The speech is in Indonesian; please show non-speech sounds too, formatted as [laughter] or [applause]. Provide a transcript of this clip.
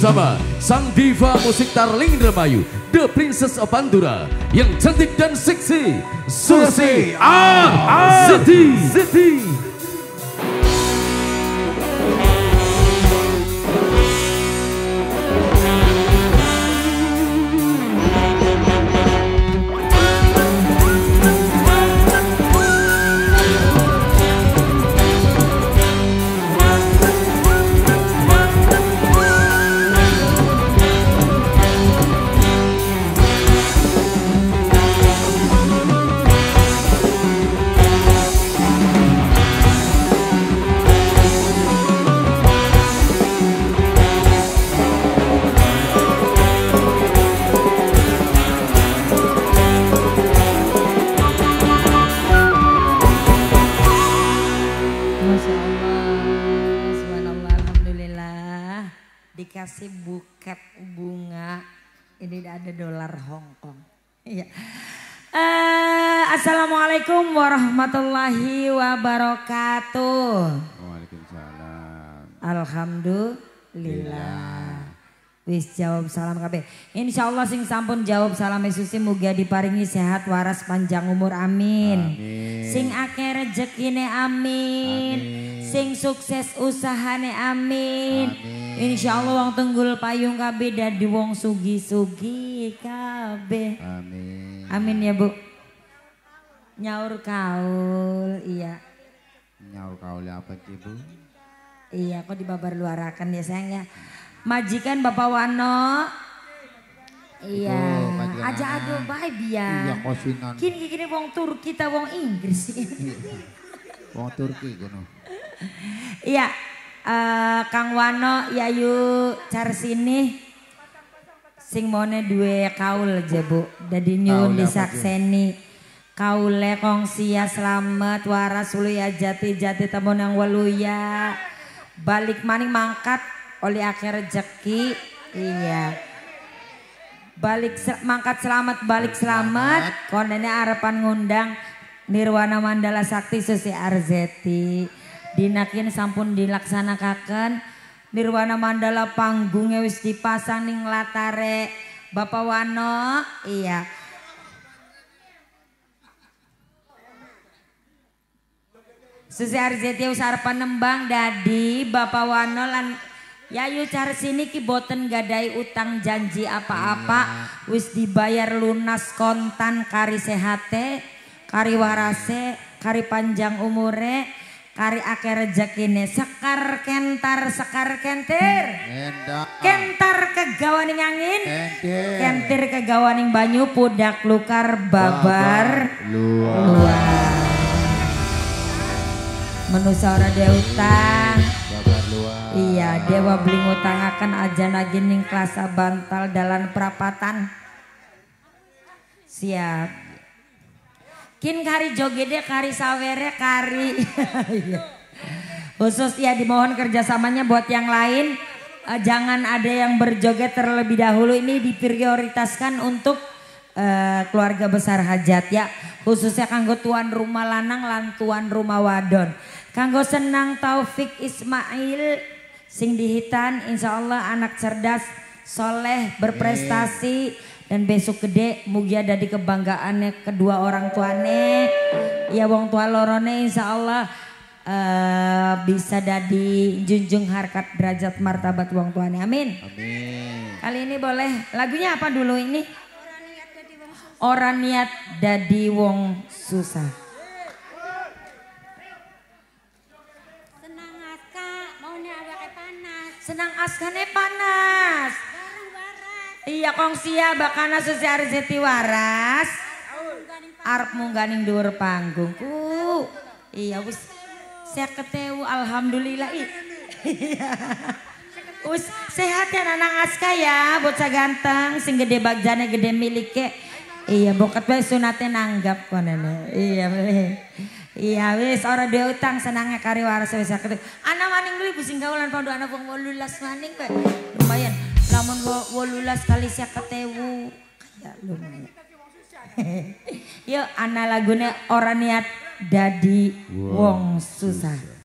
bersama sang diva musik Tarling Remayu, The Princess of Pandura, yang cantik dan seksi, Susi Zeti. dikasih buket bunga. Ini ada dolar Hong Kong. Iya. Uh, Assalamualaikum warahmatullahi wabarakatuh. Waalaikumsalam. Alhamdulillah. Wis jawab salam kabeh. Insyaallah sing sampun jawab salam Susi muga diparingi sehat waras panjang umur amin. Amin. Sing akeh rezekine amin. amin. Sing sukses usahane amin. amin. Insyaallah wong tenggul payung kabeh dadi wong sugi-sugi kabeh. Amin. Amin ya Bu. Nyaur kaul, iya. Nyaur kaul apa sih Bu? Iya, kok dibabar luarakan ya sayang ya. Majikan Bapak Wano. Iya, aja aduh baik biar. Iya kosinan. Kini kini wong Turki kita wong Inggris. [laughs] wong Turki gono. Iya, uh, Kang Wano yayu cari sini. Sing mone duwe kaul aja bu. Dadi nyun disakseni. Kaule kongsia selamat waras ulu ya jati jati temen yang waluya. Balik maning mangkat oleh akhir rezeki iya. Balik mangkat selamat balik selamat. konene harapan ngundang Nirwana Mandala Sakti Susi Arzeti. Dinakin sampun dilaksanakan. Nirwana Mandala panggungnya wis dipasang ning latare. Bapak Wano iya. Susi Arzeti wis harapan nembang dadi Bapak Wano lan Yayu cari sini ki boten gadai utang janji apa-apa. Wis dibayar lunas kontan kari sehate kari warase kari panjang umure kari akeh rezekine sekar kentar sekar kentir. Kentar. Kegawaning angin. Kentir. Kegawaning banyu pudak lukar babar luar. Menusa ora utang Iya, Dewa beli ngutangakan aja nagining kelasa bantal dalam perapatan. Siap. Kin kari jogede, kari sawere, kari. Iya. Khusus ya dimohon kerjasamanya buat yang lain. Uh, jangan ada yang berjoget terlebih dahulu. Ini diprioritaskan untuk uh, keluarga besar hajat ya. Khususnya kanggo tuan rumah lanang lan tuan rumah wadon. Kanggo senang Taufik Ismail sing dihitan insya Allah anak cerdas soleh berprestasi dan besok gede mugi ada di kebanggaannya kedua orang tuane. Ya wong tua lorone insya Allah uh, bisa dadi junjung harkat derajat martabat wong tuane. Amin. Amin. Kali ini boleh lagunya apa dulu ini? Orang niat dadi wong susah Senang askane panas. Iya kongsia bakana Susi Arzeti waras. Arep mungganing dhuwur panggung. Ku. Iya wis saya ketemu alhamdulillah. Iya. [laughs] Wis sehat ya anak aska ya bocah ganteng sing gede bagjane gede milike. Iya bokat bae sunate nanggap konene. Iya boleh. Iya wis ora dhewe utang senangnya kari waras wis sakit. Ana maning beli pusing kaulan padu ana wong 18 maning kowe. Lumayan lamun 18 kali 50.000 kaya lumayan. [laughs] Yuk ana lagune ora niat dadi wong susah.